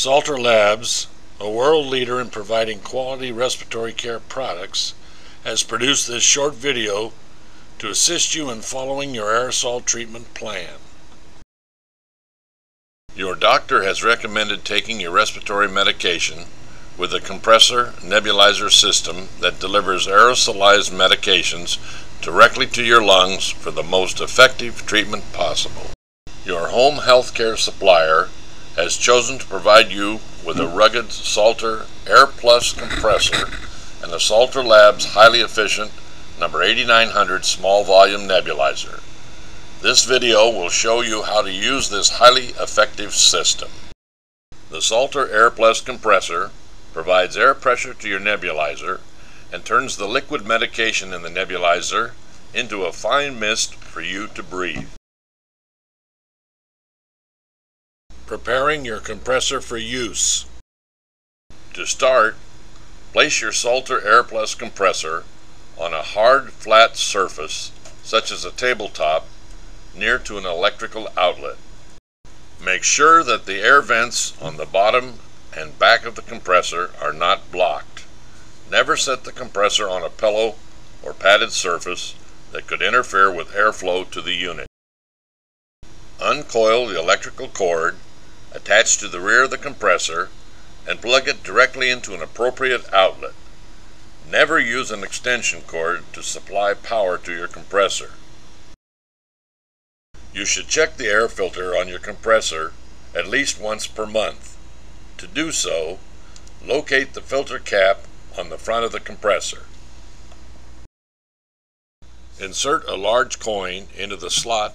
Salter Labs, a world leader in providing quality respiratory care products, has produced this short video to assist you in following your aerosol treatment plan. Your doctor has recommended taking your respiratory medication with a compressor nebulizer system that delivers aerosolized medications directly to your lungs for the most effective treatment possible. Your home healthcare supplier has chosen to provide you with a rugged Salter AIRE Plus compressor and the Salter Labs highly efficient number 8900 small volume nebulizer. This video will show you how to use this highly effective system. The Salter AIRE Plus compressor provides air pressure to your nebulizer and turns the liquid medication in the nebulizer into a fine mist for you to breathe. Preparing your compressor for use. To start, place your Salter AIRE Plus compressor on a hard, flat surface, such as a tabletop, near to an electrical outlet. Make sure that the air vents on the bottom and back of the compressor are not blocked. Never set the compressor on a pillow or padded surface that could interfere with airflow to the unit. Uncoil the electrical cord attached to the rear of the compressor and plug it directly into an appropriate outlet. Never use an extension cord to supply power to your compressor. You should check the air filter on your compressor at least once per month. To do so, locate the filter cap on the front of the compressor. Insert a large coin into the slot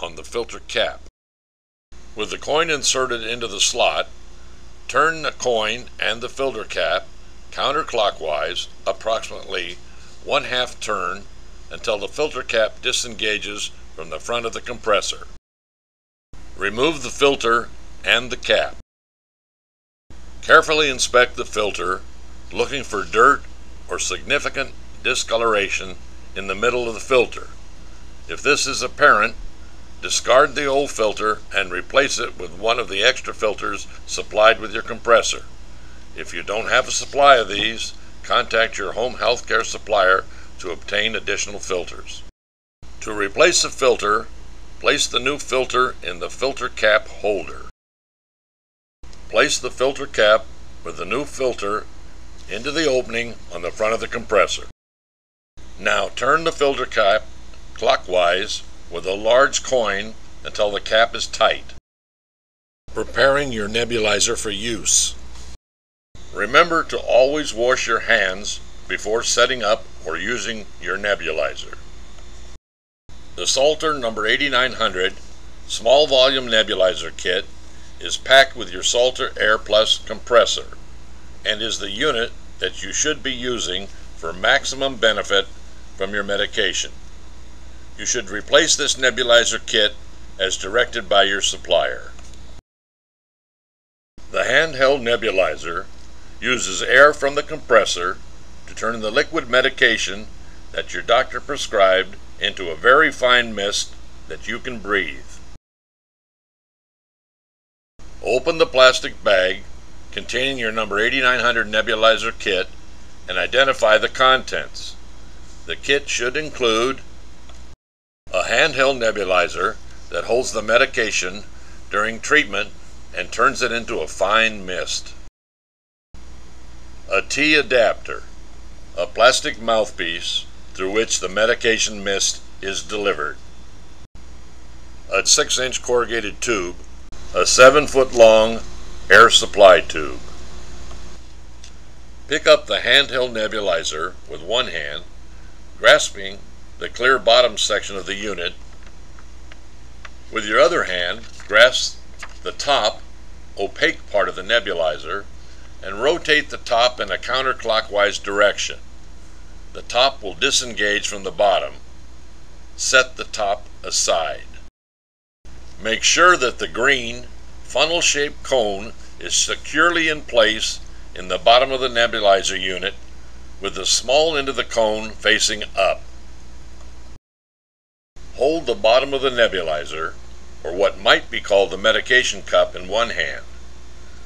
on the filter cap. With the coin inserted into the slot, turn the coin and the filter cap counterclockwise approximately one half turn until the filter cap disengages from the front of the compressor. Remove the filter and the cap. Carefully inspect the filter looking for dirt or significant discoloration in the middle of the filter. If this is apparent, Discard the old filter and replace it with one of the extra filters supplied with your compressor. If you don't have a supply of these, contact your home healthcare supplier to obtain additional filters. To replace the filter, place the new filter in the filter cap holder. Place the filter cap with the new filter into the opening on the front of the compressor. Now turn the filter cap clockwise with a large coin until the cap is tight. Preparing your nebulizer for use. Remember to always wash your hands before setting up or using your nebulizer. The Salter number 8900 small volume nebulizer kit is packed with your Salter AIRE Plus compressor and is the unit that you should be using for maximum benefit from your medication. You should replace this nebulizer kit as directed by your supplier. The handheld nebulizer uses air from the compressor to turn the liquid medication that your doctor prescribed into a very fine mist that you can breathe. Open the plastic bag containing your number 8900 nebulizer kit and identify the contents. The kit should include a handheld nebulizer that holds the medication during treatment and turns it into a fine mist. A T adapter, a plastic mouthpiece through which the medication mist is delivered. A 6 inch corrugated tube, a 7 foot long air supply tube. Pick up the handheld nebulizer with one hand, grasping the clear bottom section of the unit. With your other hand, grasp the top, opaque part of the nebulizer and rotate the top in a counterclockwise direction. The top will disengage from the bottom. Set the top aside. Make sure that the green, funnel-shaped cone is securely in place in the bottom of the nebulizer unit with the small end of the cone facing up. Hold the bottom of the nebulizer, or what might be called the medication cup, in one hand.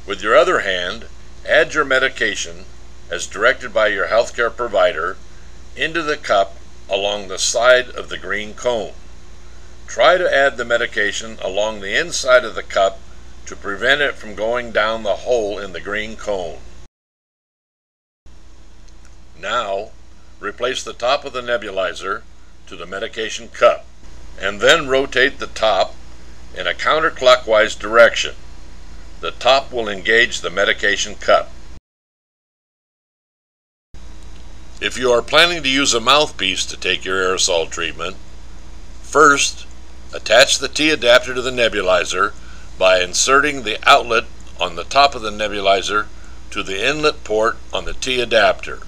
With your other hand, add your medication, as directed by your healthcare provider, into the cup along the side of the green cone. Try to add the medication along the inside of the cup to prevent it from going down the hole in the green cone. Now, replace the top of the nebulizer to the medication cup, and then rotate the top in a counterclockwise direction. The top will engage the medication cup. If you are planning to use a mouthpiece to take your aerosol treatment, first attach the T adapter to the nebulizer by inserting the outlet on the top of the nebulizer to the inlet port on the T adapter.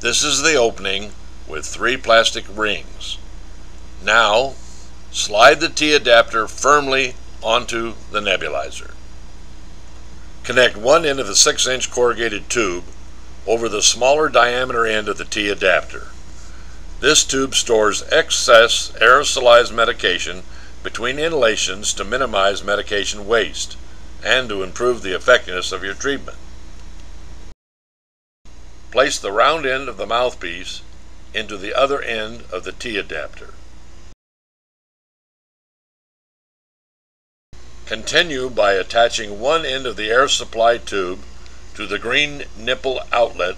This is the opening with three plastic rings. Now, slide the T adapter firmly onto the nebulizer. Connect one end of the 6 inch corrugated tube over the smaller diameter end of the T adapter. This tube stores excess aerosolized medication between inhalations to minimize medication waste and to improve the effectiveness of your treatment. Place the round end of the mouthpiece into the other end of the T adapter. Continue by attaching one end of the air supply tube to the green nipple outlet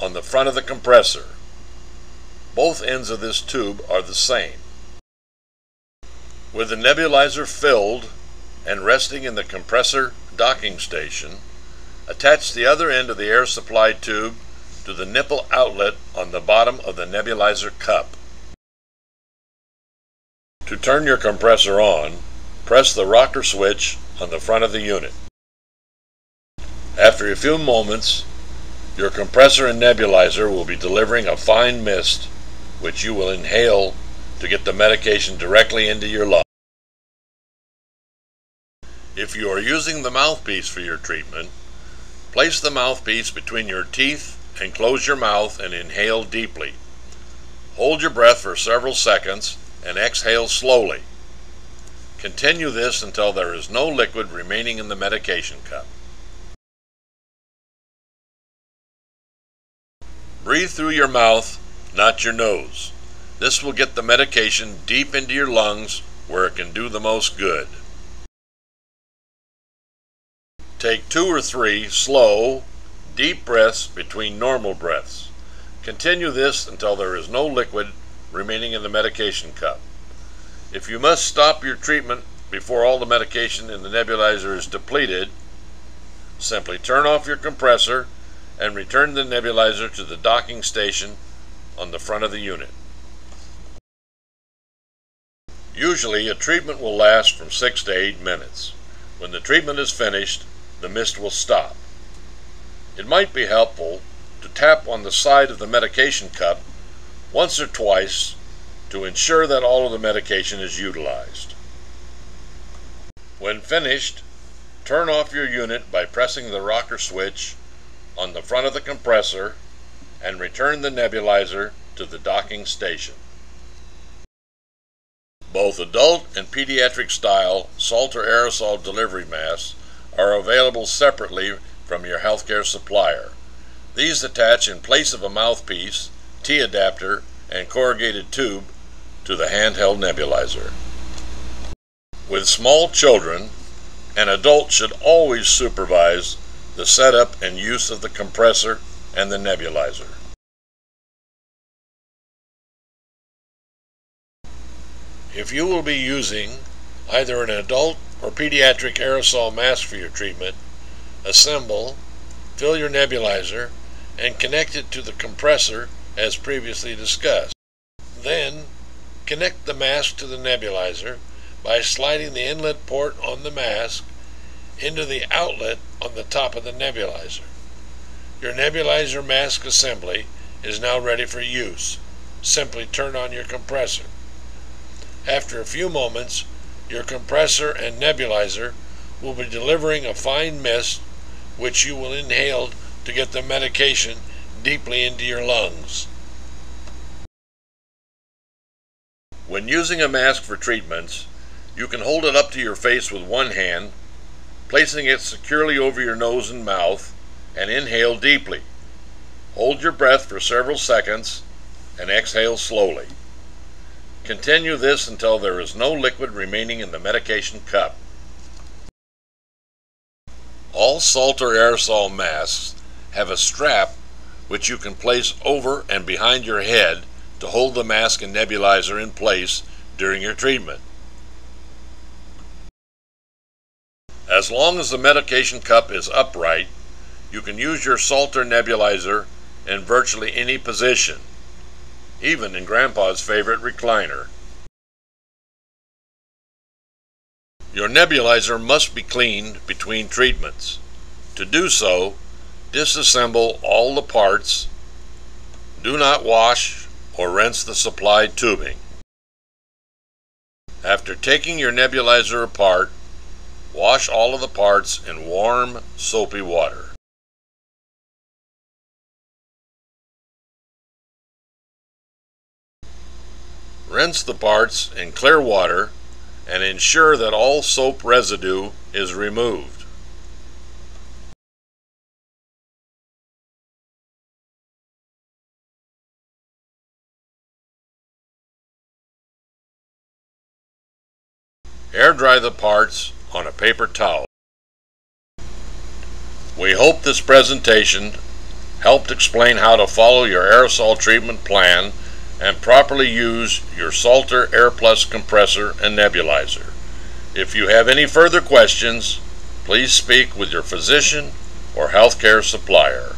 on the front of the compressor. Both ends of this tube are the same. With the nebulizer filled and resting in the compressor docking station, attach the other end of the air supply tube to the nipple outlet on the bottom of the nebulizer cup. To turn your compressor on, press the rocker switch on the front of the unit. After a few moments, your compressor and nebulizer will be delivering a fine mist which you will inhale to get the medication directly into your lungs. If you are using the mouthpiece for your treatment, place the mouthpiece between your teeth and close your mouth and inhale deeply. Hold your breath for several seconds and exhale slowly. Continue this until there is no liquid remaining in the medication cup. Breathe through your mouth, not your nose. This will get the medication deep into your lungs where it can do the most good. Take two or three slow, deep breaths between normal breaths. Continue this until there is no liquid remaining in the medication cup. If you must stop your treatment before all the medication in the nebulizer is depleted, simply turn off your compressor and return the nebulizer to the docking station on the front of the unit. Usually a treatment will last from 6 to 8 minutes. When the treatment is finished, the mist will stop. It might be helpful to tap on the side of the medication cup once or twice to ensure that all of the medication is utilized. When finished, turn off your unit by pressing the rocker switch on the front of the compressor and return the nebulizer to the docking station. Both adult and pediatric style Salter aerosol delivery masks are available separately from your healthcare supplier. These attach in place of a mouthpiece, T adapter, and corrugated tube to the handheld nebulizer. With small children, an adult should always supervise the setup and use of the compressor and the nebulizer. If you will be using either an adult or pediatric aerosol mask for your treatment, assemble, fill your nebulizer, and connect it to the compressor as previously discussed. Then, connect the mask to the nebulizer by sliding the inlet port on the mask into the outlet on the top of the nebulizer. Your nebulizer mask assembly is now ready for use. Simply turn on your compressor. After a few moments, your compressor and nebulizer will be delivering a fine mist which you will inhale to get the medication deeply into your lungs. When using a mask for treatments, you can hold it up to your face with one hand placing it securely over your nose and mouth, and inhale deeply. Hold your breath for several seconds and exhale slowly. Continue this until there is no liquid remaining in the medication cup. All Salter aerosol masks have a strap which you can place over and behind your head to hold the mask and nebulizer in place during your treatment. As long as the medication cup is upright, you can use your Salter nebulizer in virtually any position, even in Grandpa's favorite recliner. Your nebulizer must be cleaned between treatments. To do so, disassemble all the parts. Do not wash or rinse the supplied tubing. After taking your nebulizer apart, wash all of the parts in warm, soapy water. Rinse the parts in clear water and ensure that all soap residue is removed. Air dry the parts on a paper towel. We hope this presentation helped explain how to follow your aerosol treatment plan and properly use your Salter AIRE Plus compressor and nebulizer. If you have any further questions, please speak with your physician or healthcare supplier.